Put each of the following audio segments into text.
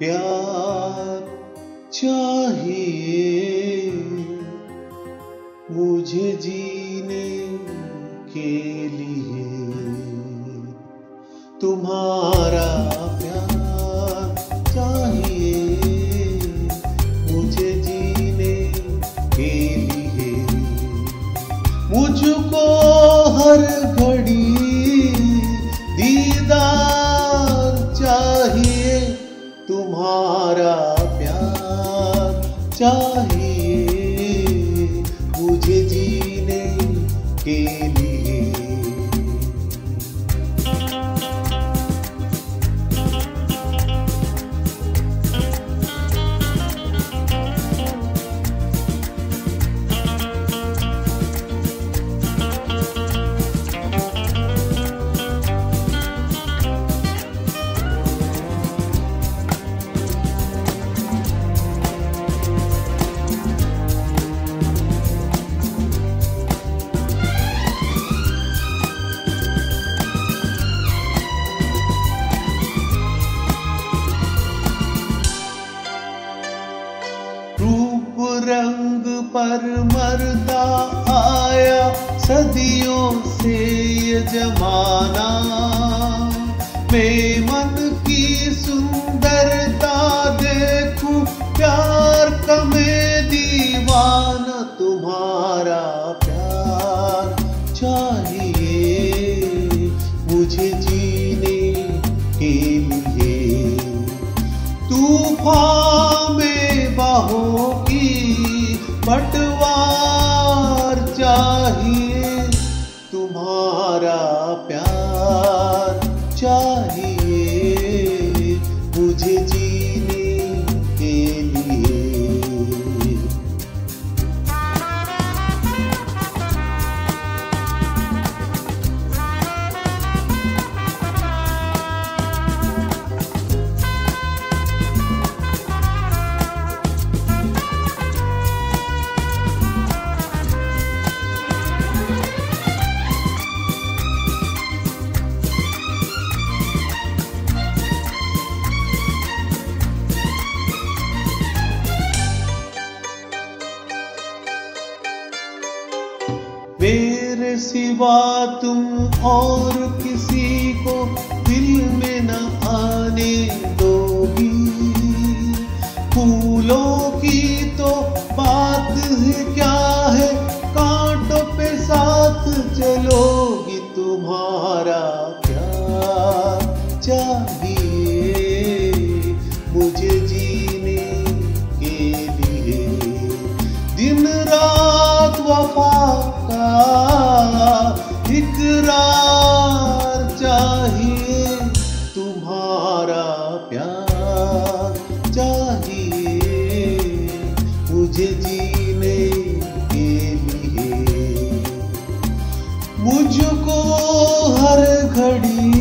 प्यार चाहिए मुझे जीने के लिए। तुम्हारा प्यार पर मरता आया सदियों से ये जमाना। मैं मन की सुंदरता देखूँ, प्यार का मैं दीवाना, तुम्हारा प्यार चाहिए। मुझे जीने के लिए तूफ़ान मेरे सिवा तुम और किसी को दिल में न आने दोगी। फूलों की तो बात ही, क्या है? कांटों पे साथ चलोगी तुम्हारा प्यार। चाहिए तुम्हारा प्यार चाहिए, मुझे जीने के लिए। मुझको हर घड़ी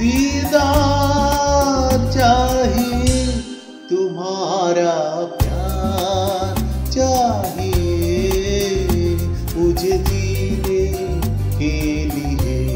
दीदार चाहिए, तुम्हारा प्यार चाहिए, मुझे जीने के लिए।